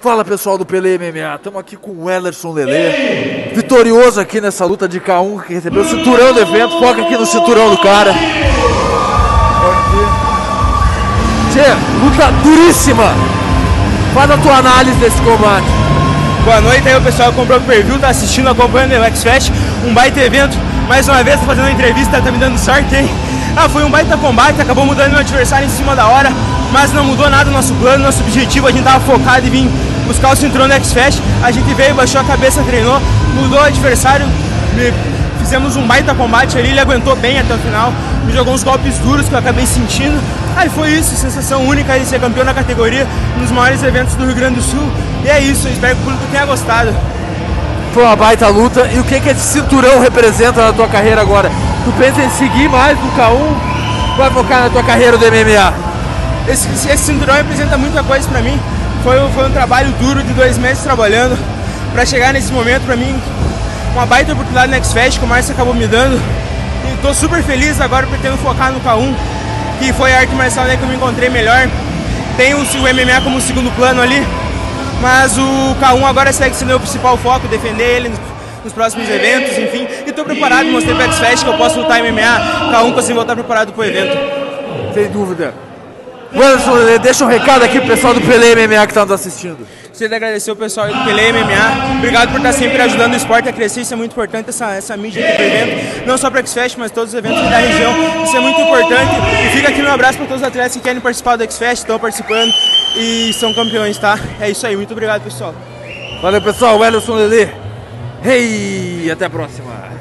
Fala pessoal do Pelé MMA, estamos aqui com o Ellerson Lele, vitorioso aqui nessa luta de K1 que recebeu o cinturão do evento, foca aqui no cinturão do cara. Tchê, luta duríssima! Faz a tua análise desse combate. Boa noite aí o pessoal que comprou o perfil, tá assistindo, acompanhando o X Fest, um baita evento, mais uma vez fazendo uma entrevista, tá me dando sorte, hein? Ah, foi um baita combate, acabou mudando meu adversário em cima da hora, mas não mudou nada o nosso plano, nosso objetivo, a gente tava focado em vir buscar o cinturão do X-Fest, a gente veio, baixou a cabeça, treinou, mudou o adversário, fizemos um baita combate ali, ele aguentou bem até o final, me jogou uns golpes duros que eu acabei sentindo, aí foi isso, sensação única de ser campeão na categoria, nos maiores eventos do Rio Grande do Sul, e é isso, espero que o público tenha gostado. Foi uma baita luta, e o que, que esse cinturão representa na tua carreira agora? Tu pensa em seguir mais no K1? Vai focar na tua carreira do MMA? Esse, esse cinturão representa muita coisa para mim. Foi, foi um trabalho duro de dois meses trabalhando para chegar nesse momento para mim. Uma baita oportunidade no X-Fest que o Márcio acabou me dando. E tô super feliz agora pretendo focar no K1, que foi a arte marcial né, que eu me encontrei melhor. Tenho o MMA como segundo plano ali, mas o K1 agora segue sendo o principal foco, defender ele nos próximos eventos, enfim. E estou preparado, mostrei para X-Fest que eu posso lutar MMA, cada um consigo voltar preparado para o evento. Sem dúvida. Anderson, deixa um recado aqui pro pessoal do Pelé MMA que está nos assistindo. Gostaria de agradecer o pessoal do Pelé MMA. Obrigado por estar sempre ajudando o esporte a crescer. Isso é muito importante, essa, essa mídia aqui pro evento. Não só para X-Fest, mas todos os eventos da região. Isso é muito importante. E fica aqui meu abraço para todos os atletas que querem participar do X-Fest, estão participando e são campeões, tá? É isso aí. Muito obrigado, pessoal. Valeu, pessoal. Elson Lelê. Hey, até a próxima.